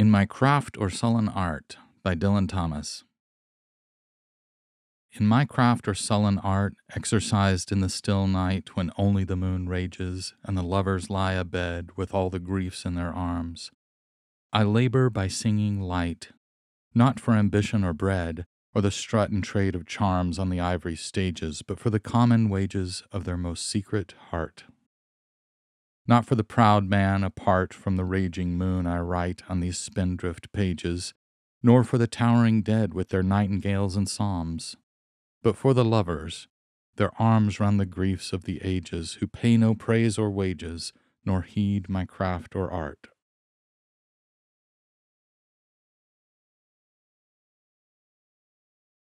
In My Craft or Sullen Art by Dylan Thomas. In my craft or sullen art, exercised in the still night when only the moon rages and the lovers lie abed with all the griefs in their arms, I labor by singing light, not for ambition or bread, or the strut and trade of charms on the ivory stages, but for the common wages of their most secret heart. Not for the proud man apart from the raging moon I write on these spindrift pages, nor for the towering dead with their nightingales and psalms, but for the lovers, their arms round the griefs of the ages, who pay no praise or wages, nor heed my craft or art.